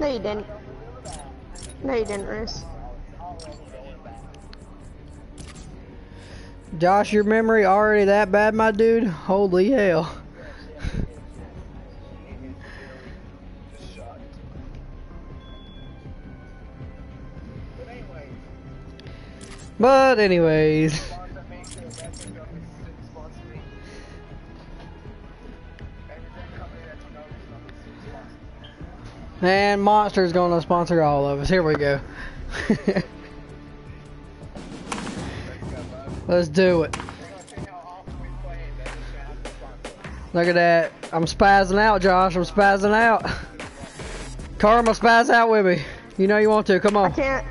No, you didn't. No, you didn't, Reese. Josh, your memory already that bad, my dude? Holy hell. But anyways. Man, Monster's gonna sponsor all of us. Here we go. Let's do it. Look at that. I'm spazzing out, Josh. I'm spazzing out. Karma, spaz out with me. You know you want to. Come I on. can't.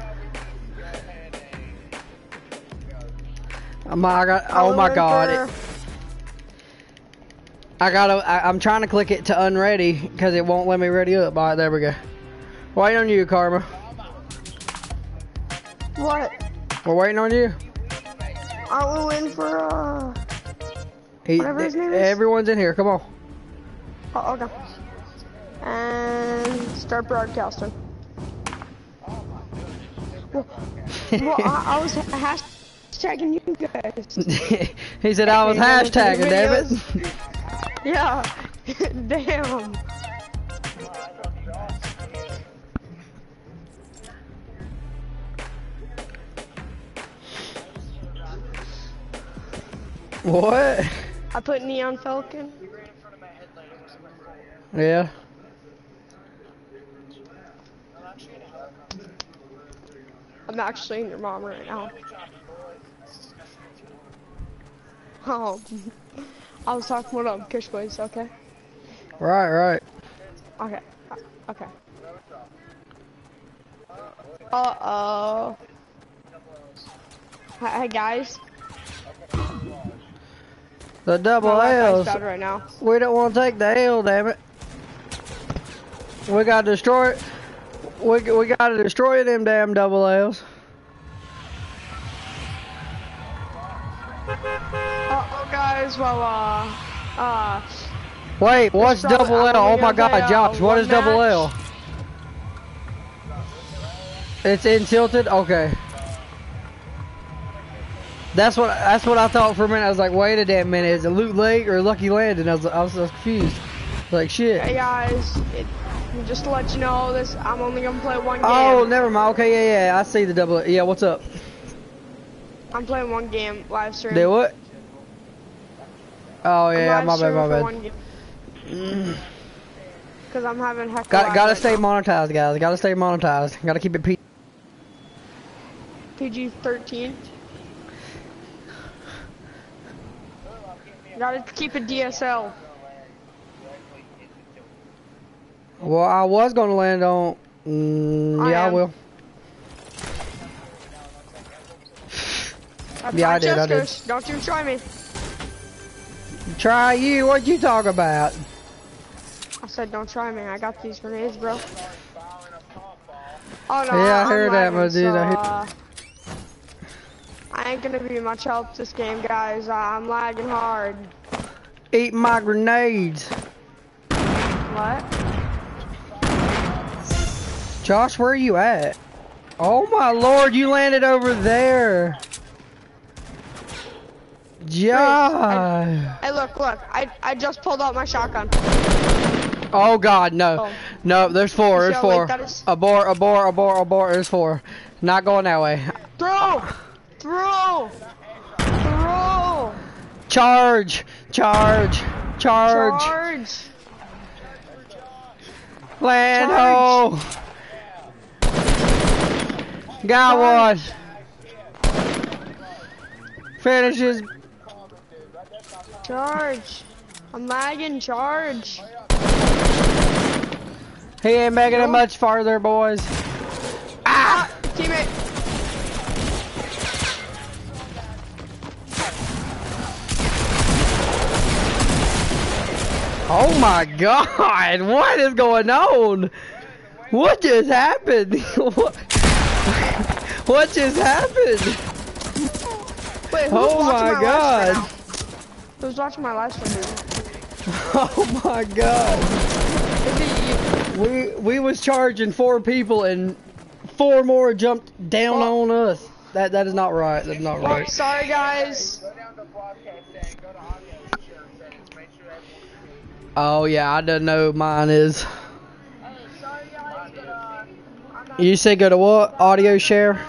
Oh my god. Oh my god. It-. I gotta, I, I'm trying to click it to unready because it won't let me ready up. Alright, there we go. Waiting on you, Karma. What? We're waiting on you. I will win for, uh... He, Whatever his name is. Everyone's in here. Come on. Oh, okay. And start broadcasting. Well, well I, I was hashtagging you guys. he said I was hashtagging, the damn it. videos? Yeah. Damn. What? I put Neon Falcon. Yeah. I'm actually in your mom right now. Oh. I was talking with um Kish Boys, okay? Right, right. Okay. Okay. Uh oh. Hi, hi guys. The double My L's. right now. We don't want to take the L, damn it. We gotta destroy it. We, we gotta destroy them damn double L's. Oh guys, well uh uh Wait, what's double L? Oh my god, Josh, what is double. L? It's in tilted? Okay. That's what that's what I thought for a minute. I was like, wait a damn minute, is it Loot Lake or Lucky Landing? I was I was so confused. Like shit. hey guys, it, just to let you know this I'm only gonna play one game. Oh, never mind. Okay, yeah, yeah. I see the double. Yeah, what's up? I'm playing one game live stream. Do what? Oh yeah, my bad, my bad. Cause I'm having heck. Got gotta stay monetized, guys. Gotta stay monetized. Gotta keep it P. PG 13. Gotta keep it DSL. Well, I was gonna land on. Mm, I yeah, I will. That's Yeah, I did, I did. Don't you try me. Try you. What you talk about? I said don't try me. I got these grenades, bro. Oh no. Yeah, I I'm heard that, my dude, So, I uh, I ain't gonna be much help this game, guys. Uh, I'm lagging hard. Eat my grenades. What? Josh, where are you at? Oh my lord, you landed over there. Josh. Hey, look, look. I I just pulled out my shotgun. Oh god, no. Oh. No, there's four, there's wait, four. that is- Abort, abort, abort, abort, there's four. Not going that way. Throw! Throw! Throw! Charge! Charge! Charge! Charge! Land Charge. ho! Got one! Finishes. Charge! I'm lagging. Charge! He ain't making it much farther, boys. Ah! Teammate! Oh my god! What is going on? What just happened? what, what just happened? Wait, Oh my my God. Live was watching my live stream? Oh my god. Is it you? We we was charging four people and four more jumped down Oh. on us. That that is not right. That's not Oh, right. sorry guys. Go down to broadcast setting, go to audio share settings, make sure everyone's Oh yeah, I don't know mine is. Hey, sorry guys, but uh, You say go to what? Audio share?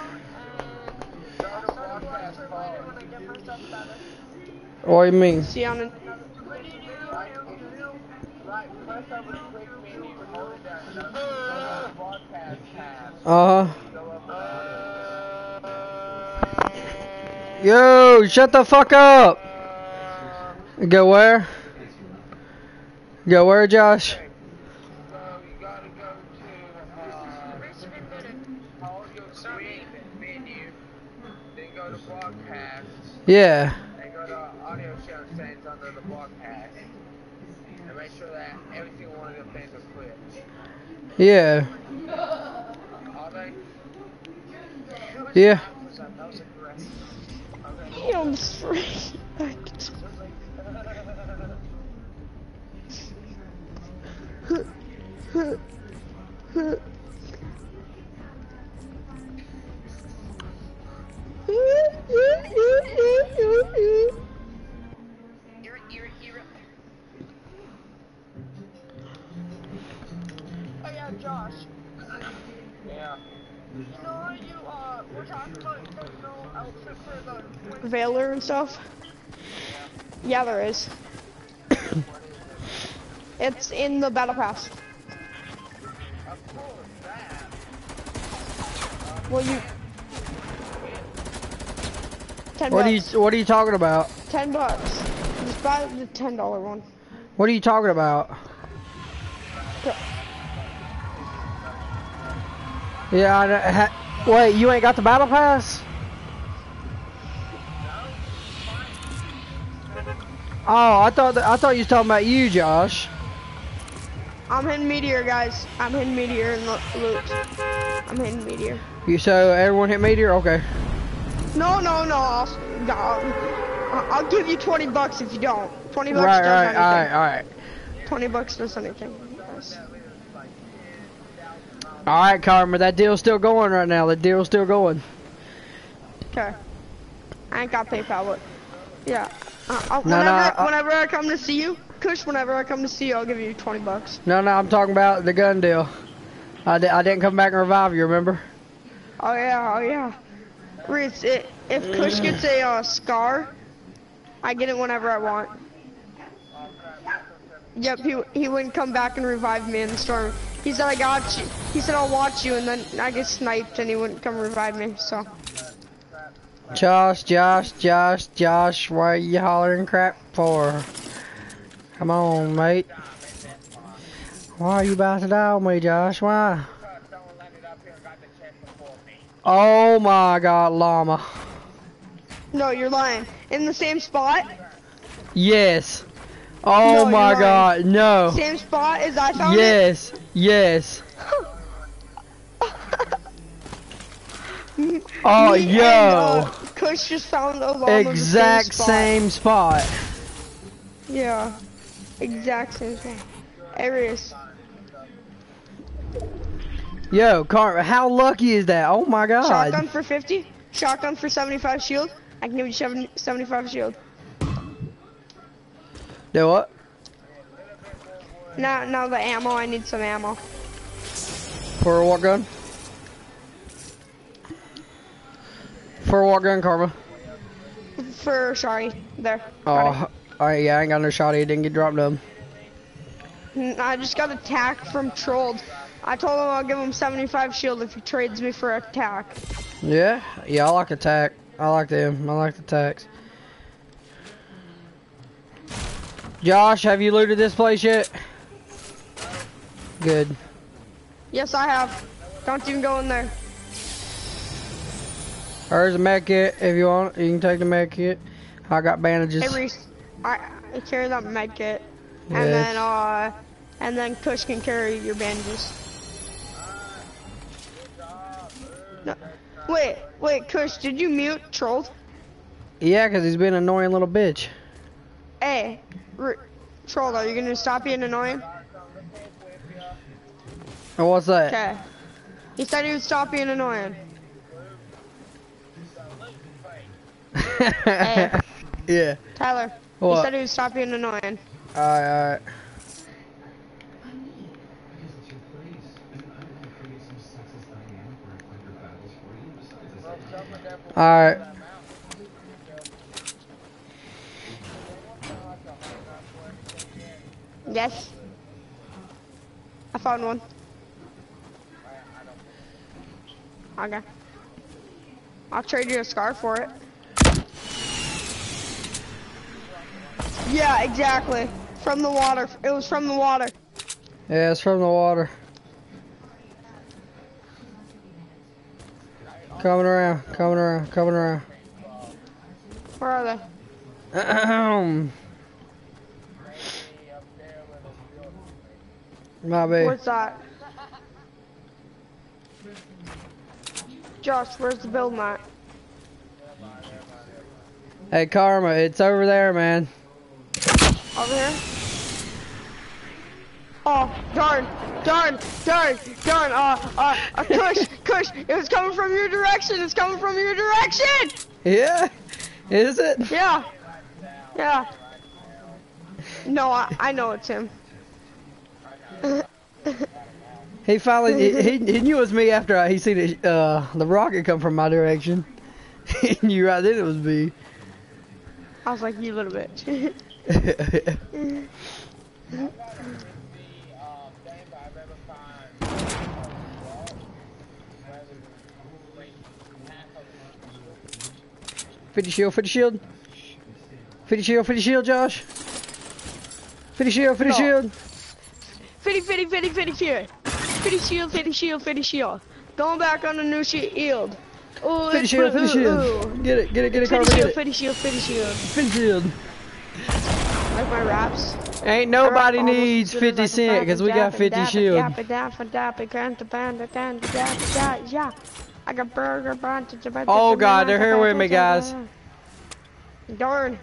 Down, go to broadcast tab, Uh huh. go up to Yo, shut the fuck up. Go where? Go where, Josh? So settings under the and make sure that every single one of them things are clear. Yeah. Are they? Yeah. That was aggressive. Okay. you know, straight. Veiler and stuff. Yeah, there is. it's in the battle pass. Well, you. Ten What are you bucks. What are you talking about? Ten bucks. Just buy the ten dollar one. What are you talking about? Yeah. I, ha, wait, you ain't got the battle pass? Oh, I thought that, I thought you was talking about you, Josh. I'm hitting meteor, guys. I'm hitting meteor and lo- loot. I'm hitting meteor. You so everyone hit meteor? Okay. No, no, no. I'll, I'll, I'll give you twenty bucks if you don't. Twenty bucks Right, does right, anything. all right, all right. Twenty bucks does anything. Yes. All right, Karma, that deal's still going right now. The deal's still going. Okay. I ain't got PayPal, but yeah. Uh, I'll- No, no, whenever, I- whenever I come to see you, Kush, whenever I come to see you, I'll give you twenty bucks. No, no, I'm talking about the gun deal. I, di- I didn't come back and revive you, remember? Oh yeah, oh yeah. Reese, it, if Kush gets a uh, scar, I get it whenever I want. Yep, he he wouldn't come back and revive me in the storm. He said I got you. He said I'll watch you, and then I get sniped, and he wouldn't come revive me. So Josh, Josh, Josh, Josh, why are you hollering crap for? Come on, mate. Why are you about to die on me, Josh? Why? Someone landed up here and got the chest before me. Oh my god, llama. no, you're lying. In the same spot, Yes. Oh No, my god, no. same spot as I found it. Yes, yes. Oh, Me yo. And, uh, Kush just found a llama the Exact same. spot. same spot. Yeah, exact same spot. Areas. Yo, Car, how lucky is that? Oh my god. Shotgun for 50. Shotgun for 75 shield. I can give you 70, 75 shield. Do what? Now, now the ammo. I need some ammo. For what gun? For what gun, Karma? For sorry, there. Oh, alright, yeah, I ain't got no shotty. It didn't get dropped down. N- I just got attacked from trolled. I told him I'll give him 75 shield if he trades me for attack. Yeah, yeah, I like attack. I like them. I like the attacks. Josh, have you looted this place yet? Good. Yes, I have. Don't even go in there. There's a med kit. If you want, you can take the med kit. I got bandages. Reese, I, I carry that med kit, and then uh, and then Kush can carry your bandages. No, wait, wait, Kush, did you mute trolled? Yeah, 'cause he's been an annoying little bitch. Hey, R- trolled, are you gonna stop being annoying? Oh, what's that? Okay. He said he would stop being annoying. Hey. yeah. Tyler. What? He said he would stop being annoying. Alright, alright. Alright. Yes. I found one. Okay. I'll trade you a scar for it. Yeah, exactly. From the water. It was from the water. Yeah, it's from the water. Coming around, coming around, coming around. Where are they? My bad. What's that? Josh, where's the build mat? Hey, Karma, it's over there, man. Over here? Oh, darn, darn, darn, darn, uh, uh, uh, Kush, Kush, it was coming from your direction, it's coming from your direction! Yeah? Is it? Yeah, yeah. No, I, I know it's him. He finally, he, he, knew it was me after he seen it, uh, the rocket come from my direction. he knew right then it was me. I was like, you little bitch. Fifty shield, fifty shield. Fifty shield, fifty shield, Josh. Fifty shield, fifty shield. Fitty, fitty, fitty, fitty, fitty. Fitty shield, fitty shield, fitty shield. Going back on the new shield. Fifty it's shield, fifty ooh, shield. Get it, get it, get it, Fitty Karma, get shield, it. fitty shield, fitty shield. Fifty shield. Like my raps. Ain't nobody needs as good as 50 I cent because we got 50 dap shield. Oh, God, they're here with me, guys. Darn.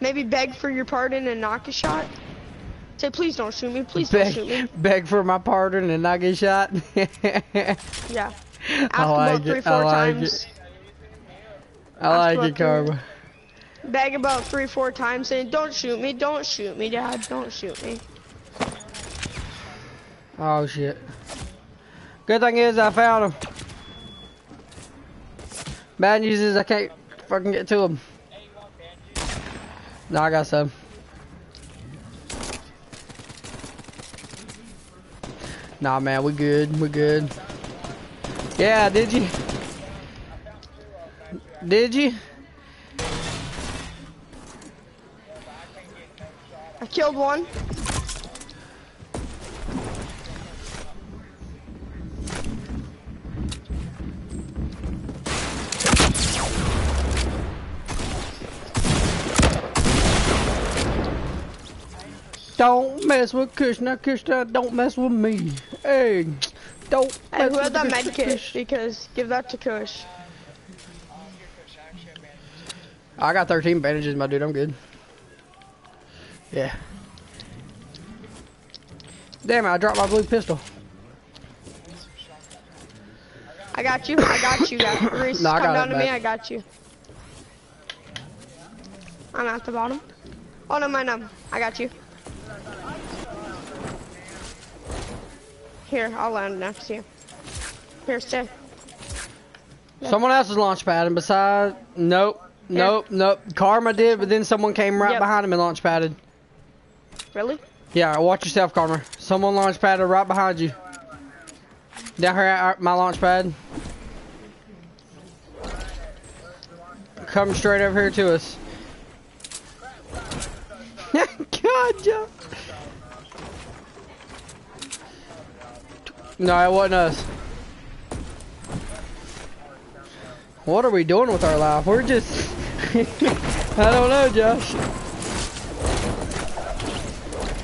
Maybe beg for your pardon and knock a shot. Say, please don't shoot me. Please don't shoot me. Beg, for my pardon and not get shot. Yeah. Ask I like about three, it, four I like times. it. I like it, Karma. Beg about three, four times saying, don't shoot me, don't shoot me, dad, don't shoot me. Oh, shit. Good thing is I found him. Bad news is I can't fucking get to him. No, I got some. Nah, man, we good. We good. Yeah, did you? Did you? Killed one. Don't mess with Kush, now, don't mess with me. Hey, don't Hey, mess who with that Kush, med? Kush. Because give that to Kush. I got 13 bandages, my dude. I'm good. Yeah. Damn it, I dropped my blue pistol. I got you. I got you. Reese, No, come down to me. I got you. I'm at the bottom. Oh no, mine um, I got you. Here, I'll land next to you. Here, stay. Someone else is launch padding beside. Nope. Nope. Nope. Karma did, but then someone came right Yep. behind him and launch padded. Really? Yeah, watch yourself, Karma. Someone launch padded right behind you. Down here at my launch pad. Come straight over here to us. God, Joe. No, it wasn't us. What are we doing with our life? We're just... I don't know, Josh.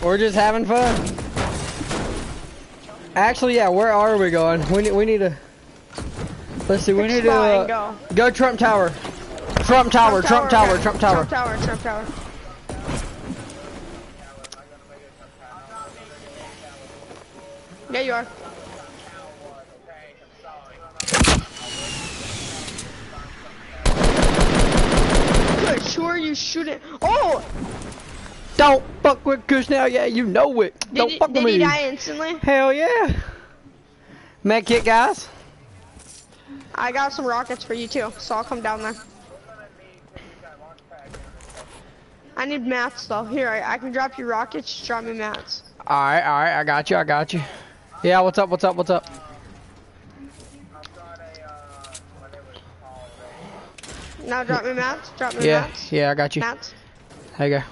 We're just having fun. Actually, yeah, where are we going? We need, we need to... Let's see, we need to... Uh, go. go Trump Tower. Trump Tower, Trump Tower, Trump Tower. Trump Tower, Trump Tower. Yeah, you are. Good, sure you shouldn't. Oh! Don't fuck with Kush now, yeah, you know it. Did, Don't he, fuck did with he me. die instantly? Hell yeah. Med kit, guys. I got some rockets for you too, so I'll come down there. I need mats though. Here, I, I can drop you rockets, just drop me mats. Alright, alright, I got you, I got you. Yeah, what's up, what's up, what's up? Now drop me mats, drop me Yeah, mats. yeah, I got you. Mats. There you go.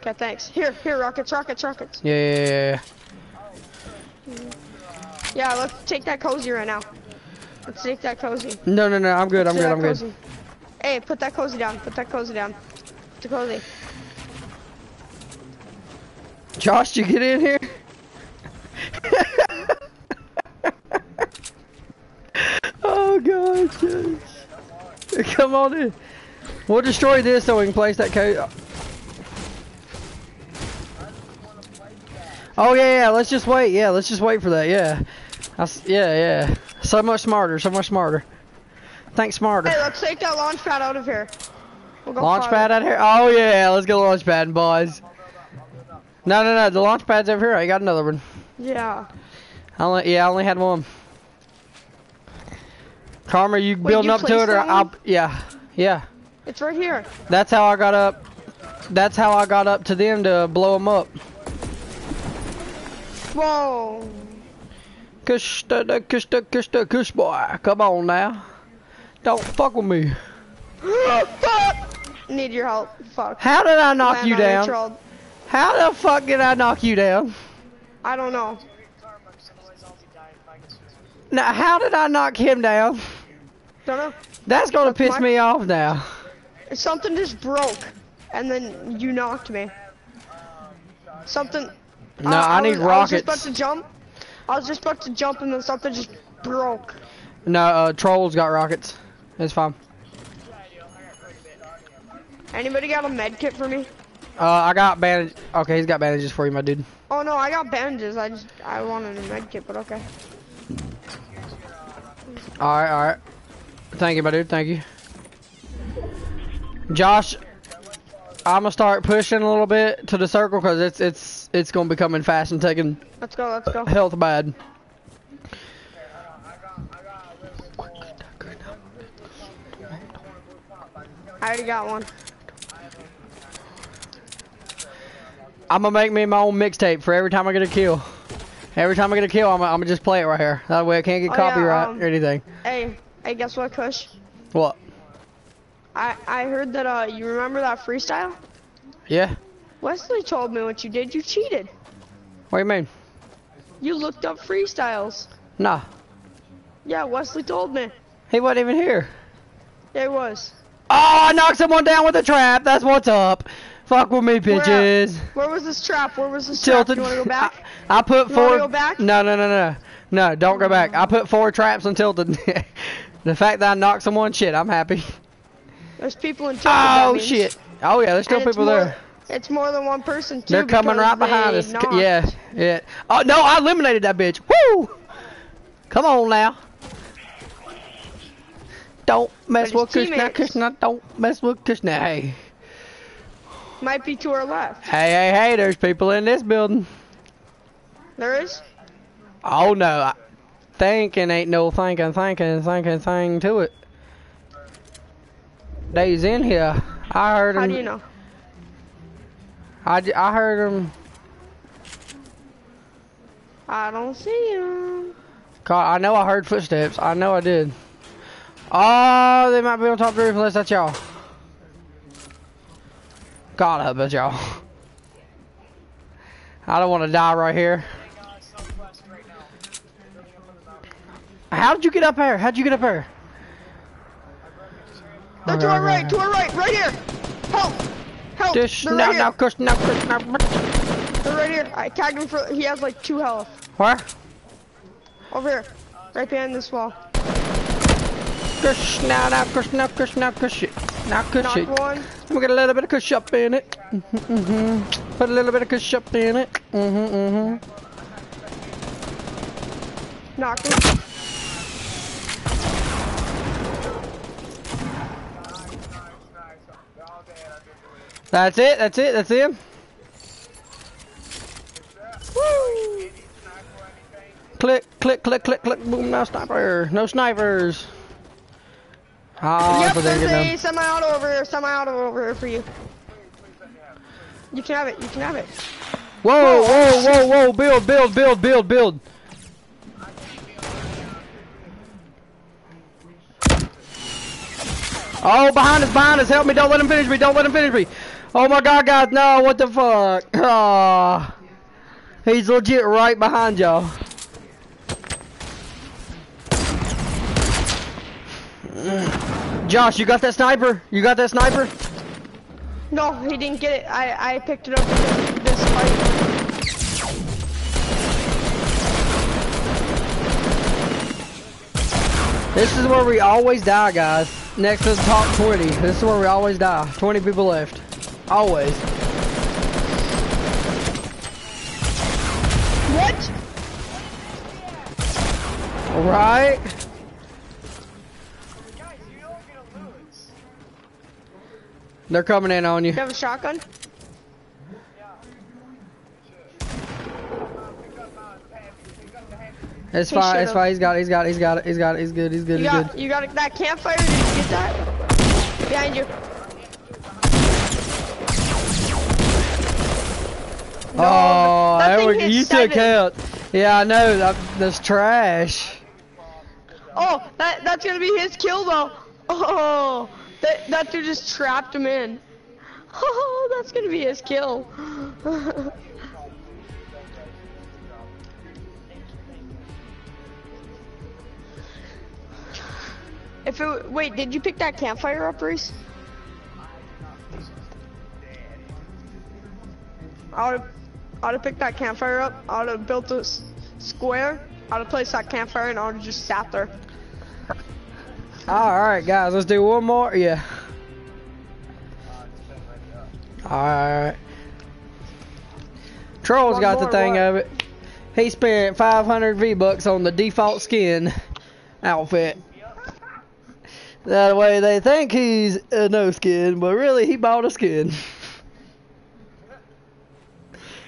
Okay, thanks. Here, here, rockets, rockets, rockets. Yeah, yeah, yeah, yeah. Yeah, let's take that cozy right now. Let's take that cozy. No, no, no, I'm good, I'm good, I'm good. cozy. Hey, put that cozy down. Put that cozy down. Put the cozy. Josh, you get in here? oh god, Josh. Come on in. We'll destroy this so we can place that code. Oh yeah, yeah, let's just wait. Yeah, let's just wait for that. Yeah. I yeah, yeah. So much smarter, so much smarter. Think smarter. Hey, let's take that launch pad out of here. We'll Launch pad out here? Oh yeah, let's get a launch pad, boys. No, no, no, the launch pad's over here. I got another one. Yeah. I only, yeah, I only had one. Karma, you building you up to it, or I'll, yeah, yeah. It's right here. That's how I got up. That's how I got up to them to blow them up. Whoa. Da, da, kush, da, kush, da, kush, boy. Come on now. Don't fuck with me. Fuck! Need your help. Fuck. How did I knock Land you down? How the fuck did I knock you down? I don't know. Now, how did I knock him down? Don't know. That's gonna That's piss my- me off now. Something just broke, and then you knocked me. Something. No, uh, I need was, I was just about to jump. I was just about to jump, and then something just broke. No, uh, trolls got rockets. It's fine. Anybody got a med kit for me? Uh, I got bandage. Okay, he's got bandages for you, my dude. Oh no, I got bandages. I just I wanted a med kit, but okay. All right, all right. Thank you, my dude. Thank you. Josh, I'm gonna start pushing a little bit to the circle because it's it's it's gonna be coming fast and taking Let's go. Let's go. health bad. I already got one. I'm gonna make me my own mixtape for every time I get a kill. Every time I get a kill, I'm gonna, I'm gonna just play it right here. That way I can't get Oh, yeah, copyright um, or anything. Hey, hey, guess what, Kush? What? I I heard that uh you remember that freestyle? Yeah. Wesley told me what you did. You cheated. What do you mean? You looked up freestyles. Nah. Yeah, Wesley told me. He wasn't even here. Yeah, he was. Oh, I knocked someone down with a trap. That's what's up. Fuck with me, bitches. Where was this trap? Where was this trap? Tilted. You wanna go back? I, I put You four. go back? No, no, no, no, no. Don't go back. I put four traps on tilted. the fact that I knocked someone, shit, I'm happy. There's people in oh, Tilted. Oh shit. Oh yeah, there's still And people there. It's more than one person too. They're coming right behind us. Knocked. Yeah, yeah. Oh no, I eliminated that bitch. Woo! Come on now. Don't mess with his Kushna, Kushna. Don't mess with Kushna. Hey, Might be to our left. hey, hey, hey. There's people in this building. There is. Oh no, I, thinking ain't no thinking, thinking, thinking thing to it. They's in here. I heard How him. do you know? I, I heard him. I don't see him. I know I heard footsteps. I know I did. Oh, they might be on top of the roof unless that's y'all. God, I hope that's y'all. I don't want to die right here. How did you get up there? How'd you get up there? They're Okay, to our right. To our right. Right here. Help! Help! Dish, They're now, right now, here. kush, now, kush, now. They're right here. I tagged him for. He has like two health. Where? Over here. Right behind this wall. Kush, now, now, kush, now, kush, now, kush it. Now, kush it. Let me get a little bit of kush up in it. Mm-hmm, mm-hmm. Put a little bit of kush up in it. Mm-hmm, mm-hmm. Knocked him. That's it, that's it, that's him. Woo! Click, click, click, click, click, boom, no sniper. No snipers. Oh, yep, but there's a semi-auto over here, semi-auto over here for you. You can have it, you can have it. Whoa, whoa, whoa, whoa, build, build, build, build, build. Oh, behind us, behind us, help me, don't let him finish me, don't let him finish me. Oh my god, guys, no, what the fuck? Oh, he's legit right behind y'all. Josh, you got that sniper? You got that sniper? No, he didn't get it. I, I picked it up in this fight. This is where we always die, guys. Next to the top 20. This is where we always die. 20 people left. Always. What? Right? Guys, you don't get to lose. They're coming in on you. You have a shotgun? It's fine, it's fine. He's got it, he's got it, he's got it, he's got it, he's good, he's good, You he's got, good. you got that campfire? Did you get that? Behind you. Oh, that there thing we, hit you took out. Yeah, I know, that, that's trash. Oh, that that's gonna be his kill though. Oh, that that dude just trapped him in. Oh, that's gonna be his kill. if it wait, did you pick that campfire up, Reese? I would I would have picked that campfire up. I would have built a s- square. I would have placed that campfire and I would have just sat there. Alright, guys, let's do one more. Yeah. Alright. Troll's One got the thing what? of it. He spent 500 V-Bucks on the default skin outfit. That way they think he's a no skin, but really he bought a skin.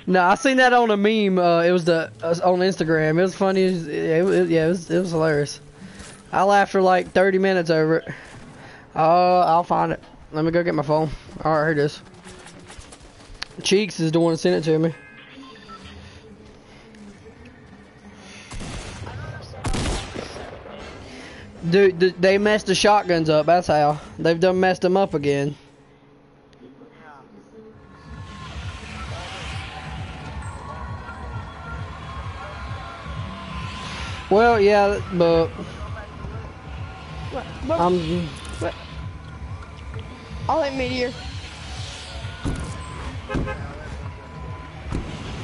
no, I seen that on a meme. Uh, it was the uh, on Instagram. It was funny. It it yeah, it was, it was hilarious. I laughed for like 30 minutes over it. Uh, I'll find it. Let me go get my phone. Alright, here it is. Cheeks is the one that sent it to me. Dude, th- they messed the shotguns up, that's how. They've done messed them up again. Well, yeah, but What? I'm I'll hit meteor.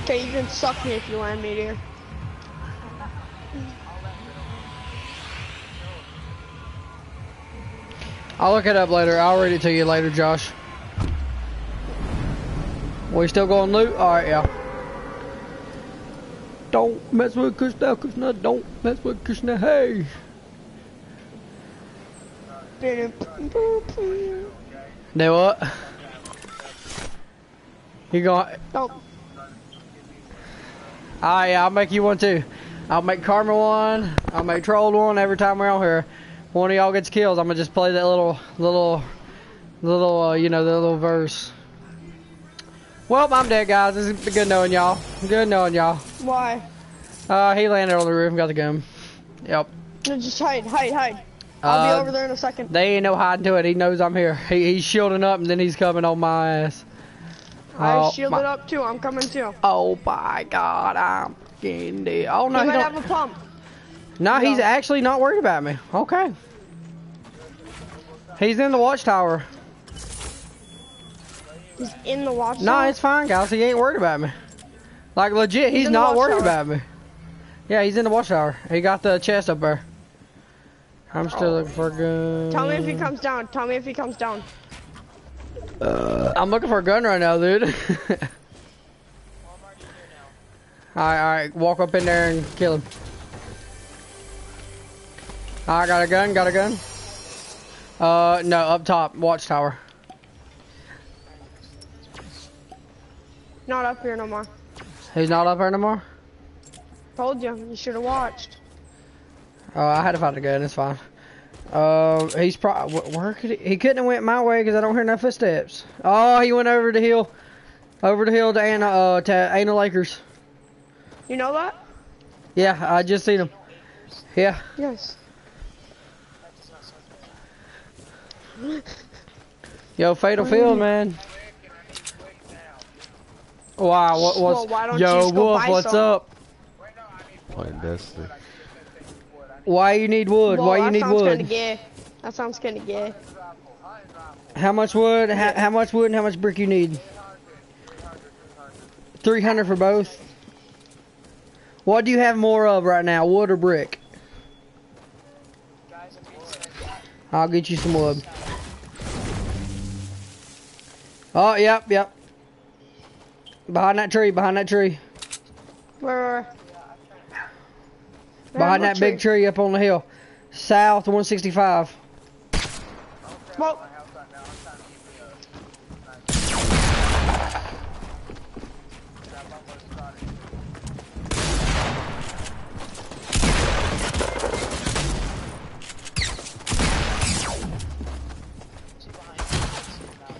Okay, you can suck me if you land meteor. I'll look it up later. I'll read it to you later, Josh. We still going loot? Alright, yeah. Don't mess with Kushna, Kushna, don't mess with Kushna, hey! Do what? You going? Oh, Alright, yeah, I'll make you one too. I'll make Karma one, I'll make Troll one every time we're on here. One of y'all gets killed, I'm gonna just play that little, little, little, uh, you know, the little verse. Well, I'm dead, guys. It's is good knowing y'all. Good knowing y'all. why? Uh, he landed on the roof and got the gun. Yep. Just hide, hide, hide. I'll Uh, be over there in a second. They ain't no hiding to it. He knows I'm here. He, he's shielding up and then he's coming on my ass. I oh, shielded my- up too. I'm coming too. Oh my god, I'm getting dead. Oh no, he he might don't. have a pump. No, he's actually not worried about me. Okay. He's in the watchtower. He's in the watchtower? No, it's fine, guys. He ain't worried about me. Like legit, he's, the not worried about me. Yeah, he's in the watchtower. He got the chest up there. I'm still looking for a gun. Tell me if he comes down. Tell me if he comes down. Uh, I'm looking for a gun right now, dude. alright, alright. Walk up in there and kill him. I got a gun, got a gun. Uh, no, up top, watchtower. Not up here no more. He's not up here no more? Told you. You should have watched. Oh, I had to find a gun. It's fine. Uh, he's probably where could he? He couldn't have went my way because I don't hear no footsteps. Oh, he went over the hill, over the hill to Anna, uh, to Anna Lakers. You know that? Yeah, I just seen him. Yeah. Yes. Yo, Fatal Field, man. Wow, what, what's Well, why don't you Yo, Wolf, what's some? up? Playing Destiny. Why you need wood? Whoa, Why you that need sounds Kinda wood? That sounds kinda gay. How much wood? How, how much wood and how much brick you need? 300 for both. What do you have more of right now, wood or brick? I'll get you some wood. Oh, yep, yep. Behind that tree, behind that tree. Where? Behind that big tree up on the hill. South 165. Well,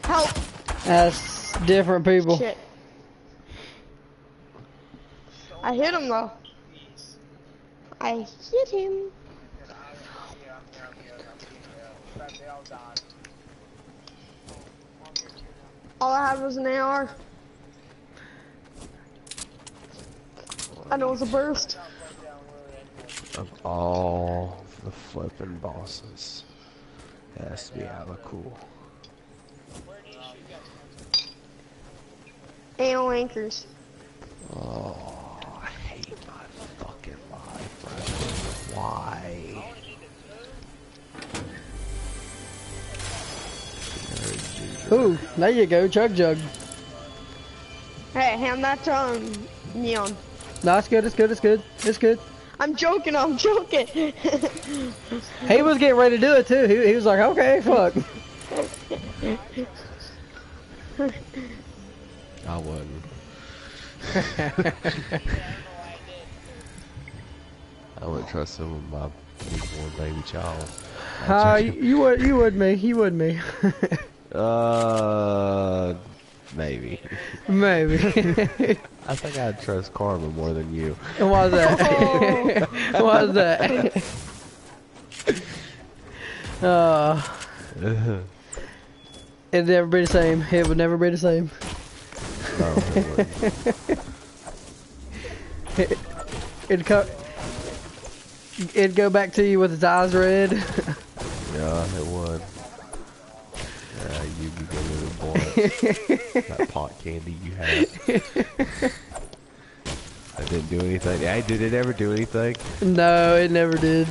help! That's different people. Shit. I hit him though. I hit him. All I had was an AR. And it was a burst. Of all the flipping bosses. It has to be hella cool. Anal anchors. Oh, I hate my fucking life, bro. Why? Ooh, there you go, Chug Jug. Hey, hand that to um, Neon. No, it's good, it's good, it's good, it's good. I'm joking, I'm joking. He was getting ready to do it too. He, he was like, okay, fuck. I wouldn't. I wouldn't trust him with my newborn baby child. Uh, you, would, you would me, you would me. Uh, maybe. Maybe. I think I'd trust Carmen more than you. Why that? Oh. Why that? Uh, it'd never be the same. It would never be the same. No, it wouldn't. It, it'd co- It'd go back to you with its eyes red. yeah, it would. Yeah, you be good little boy. that pot candy you had. I didn't do anything. I did it ever do anything? no, it never did.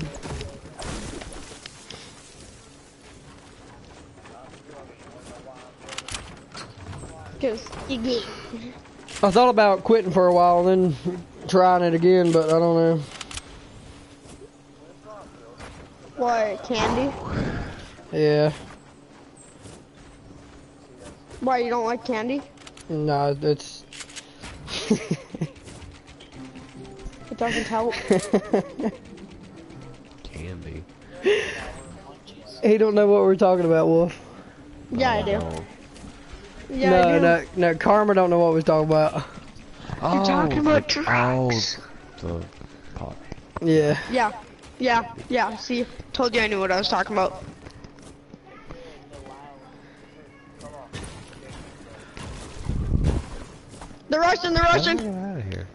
Cause you get I thought about quitting for a while and then trying it again, but I don't know. what candy? Yeah, Why you don't like candy? no, it's. It doesn't help. Candy. he don't know what we're talking about, Wolf. Yeah, I do. Oh. Yeah, no, no, no. Karma don't know what we're talking about. Oh, talking the- about drugs. Oh, the pot. Yeah. Yeah, yeah, yeah. See, told you I knew what I was talking about. They're rushing, they're rushing, Get out of here.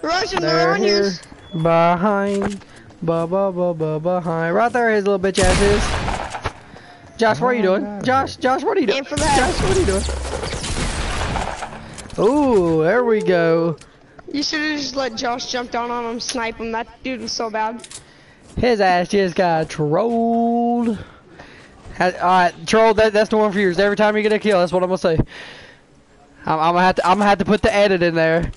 they're rushing, they're They're on here. you. Behind. Ba ba ba ba behind. Right there, his little bitch ass is. Josh, what are you oh, doing? Josh, Josh, what are you doing? For the. Josh, what are you doing? Ooh, there we go. You should have just let Josh jump down on him, snipe him. That dude was so bad. His ass just got trolled. Alright, troll, that, that's the one for yours. Every time you get a kill, that's what I'm gonna say. I'm, I'm gonna have to I'm gonna have to put the edit in there.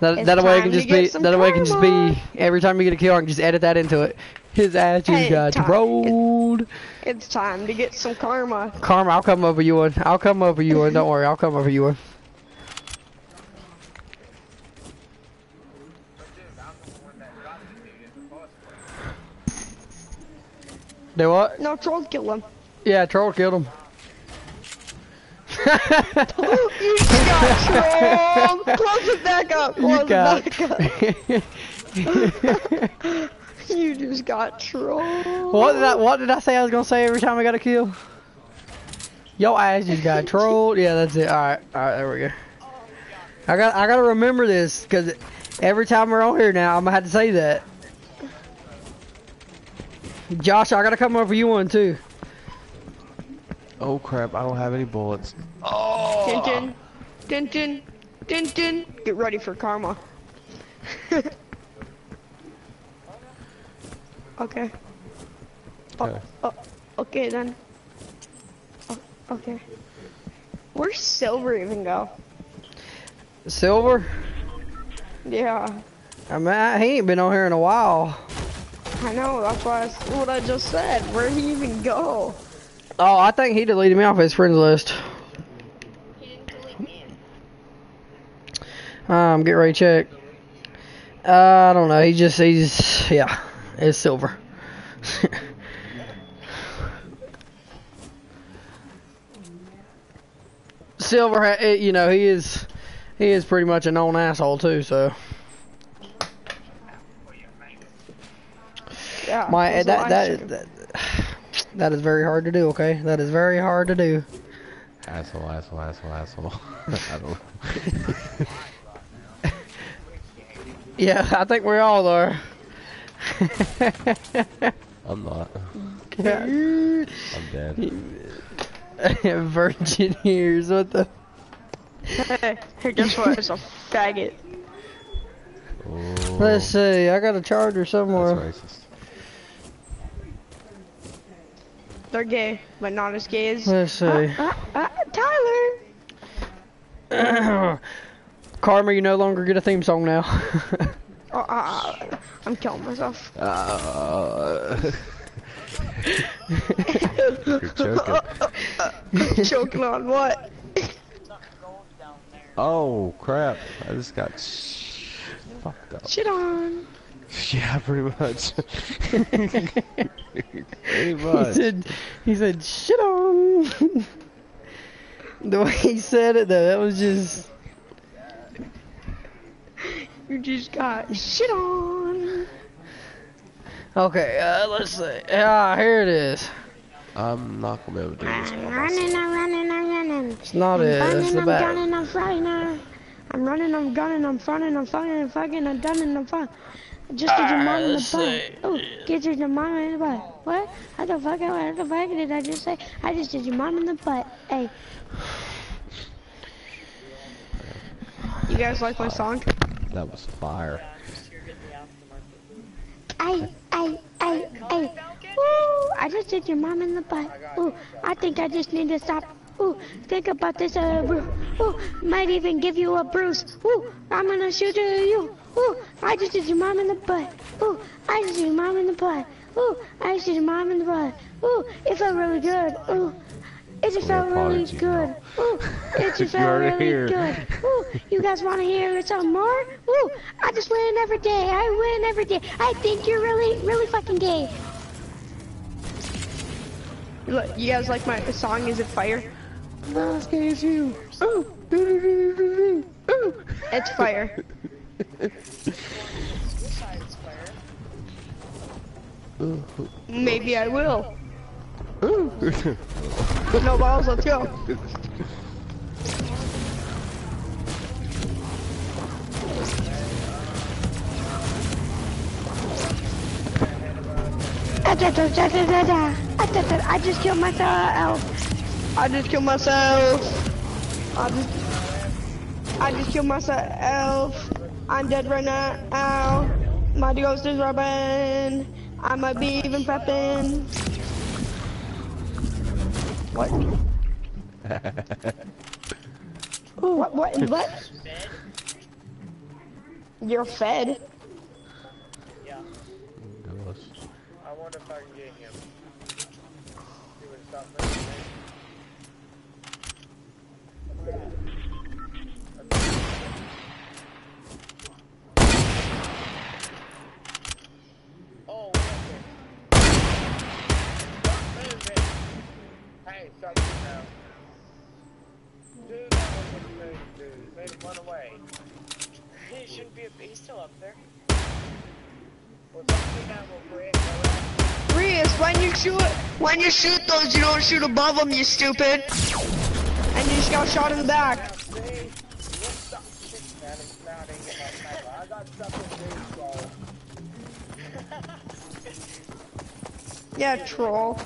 That, that way I time can just be that way I can just be every time you get a kill I can just edit that into it. His ass just Hey, got rolled. It's time to get some karma. Karma, I'll come over you one. I'll come over you one. Don't worry, I'll come over you one. Do what? No, troll kill him. Yeah, troll killed him. you got trolled. Close it back up. Close you got. it back up. you just got trolled. what did I? What did I say I was gonna say every time I got a kill? Yo ass just got trolled. Yeah, that's it. All right, all right, there we go. I got, I gotta remember this because every time we're on here now, I'm gonna have to say that. Josh, I gotta come over you one too. Oh crap! I don't have any bullets. Oh Tintin, Tintin, Tintin. Get ready for karma. okay. Oh, Okay. oh, okay then. Oh, okay. Where's Silver even go? Silver. Yeah, I mean, he ain't been on here in a while. I know. That's why I, what I just said. Where'd he even go? Oh, I think he deleted me off his friends list. Um, get ready to check. Uh, I don't know. He just, he's, yeah, it's silver. silver, you know, he is, he is pretty much a known asshole too. So Yeah. my that's that that, that that is very hard to do. Okay, that is very hard to do. Asshole, asshole, asshole, asshole. I don't. Yeah, I think we all are. I'm not. Yeah. I'm dead. Virgin ears, what the? Hey, hey, guess what? It's a faggot. Oh, Let's see, I got a charger that's somewhere. racist. They're gay, but not as gay as. Let's see. Uh, uh, Tyler. Karma, you no longer get a theme song now. Oh, uh, I'm killing myself. Uh, you're joking. Choking on what? Oh crap! I just got sh- fucked up. Shit on. Yeah, pretty much. pretty much. he said, he said, shit on. the way he said it though, that was just, You just got shit on. okay, uh, let's see. Ah, here it is. I'm not gonna be able to do this. I'm running. I'm running, I'm running. It's not I'm it, it's running, the I'm back. gunning, I'm flying. I'm I'm running, I'm gunning, I'm fronting, I'm fucking, I'm fucking, I'm done, and I'm fun. Just did your mom in the butt. Oh, get your mom in the butt. What? How the fuck? What the fuck did I just say? I just did your mom in the butt. Hey. You guys like my song? That was fire. I, I, I, I. Ooh, I just hit your mom in the butt. Ooh, I think I just need to stop. Ooh, think about this, uh, ooh, might even give you a bruise. Ooh, I'm gonna shoot you. Ooh, I just hit your mom in the butt. Ooh, I just hit your mom in the butt. Ooh, I just hit your mom in the butt. Ooh, it felt really good. Ooh, it just felt really good. Ooh, it just felt really here. good. Ooh, you guys want to hear it some more? Ooh, I just win every day. I win every day. I think you're really, really fucking gay. Look, you guys like my song? Is it fire? Not as gay as you. Ooh. Ooh, it's fire. Maybe I will. With no balls, let's go. I just killed myself. I just killed myself. I just, I just killed myself. I'm dead right now. Ow. My ghost is rubbing. I might be even prepping. What? what? What? What? You're fed. I wonder if I still when you shoot, when you shoot those, you don't shoot above them, you stupid. And you just got shot in the back. Yeah, troll.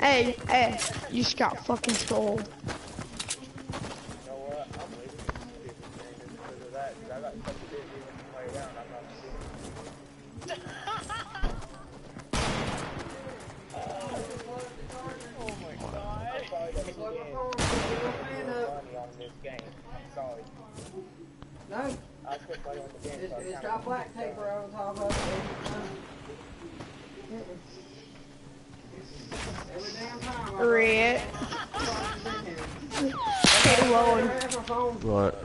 Hey, hey, you just got fucking trolled. You know what? I'm leaving this stupid thing just because of that. 'cause I got stuff to do even to play around. I'm not doing Oh my god. I'm sorry that you did. money on this game. I'm sorry. No, I quit playing on the game. it's, so I got black tape on top of it. Every damn time. I Reus. Lowen, have my phone. What?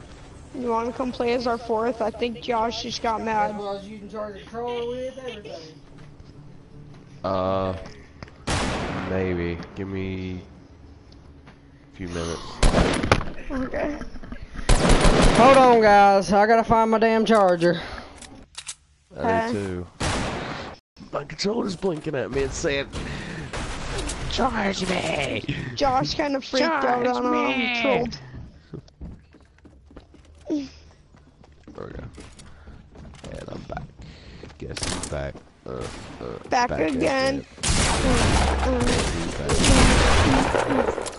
you wanna come play as our fourth? I think Josh just got mad. what I was using charger controller with, everything. Uh, maybe. Give me a few minutes. Okay. Hold on, guys. I gotta find my damn charger. I Okay. do too. My controller's blinking at me and saying, "Charge me!" Josh kind of freaked out Charge on um, me. trolled. There we go. And I'm back. Guess who's back? Uh, uh, Back again.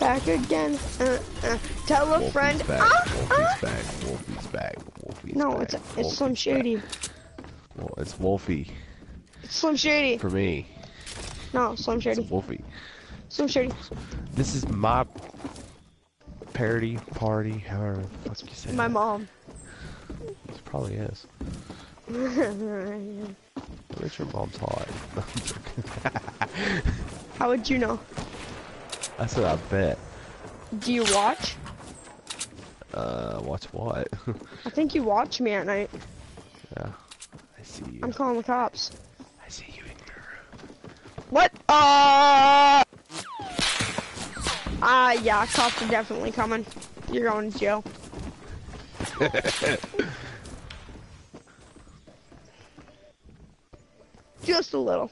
Back. Back again. Uh, uh. Tell a Wolfie's friend. back. Ah. Back. Wolfie's back. Wolfie's No, back. it's it's Wolfie's Slim back. Shady. Well, it's Wolfie It's Slim Shady. for me. No, Slim It's Shady. Wolfie. Slim Shady. This is my parody party, however the fuck you say. My it. mom. It probably is. I bet your mom's hot. No, I'm joking. How would you know? I said I bet. Do you watch? Uh, watch what? I think you watch me at night. yeah, I see you. I'm calling the cops. I see you in your room. What? Uh. Ah, yeah, cops are definitely coming. You're going to jail. Just a little.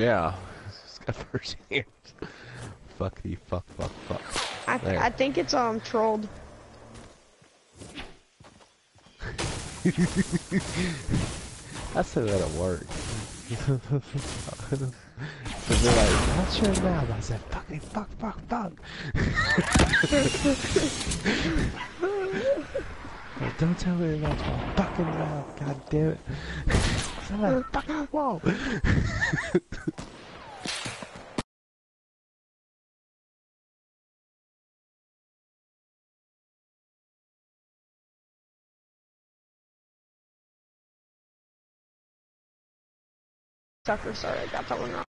Yeah, it's got first hands. fuck the fuck fuck fuck. I, There. I think it's um trolled. I said that'll work. So they're like, what's your mouth? I said, fucking fuck, fuck, fuck. Like, Don't tell me about your fucking mouth, god damn it. Sucker, sorry, I got that one wrong.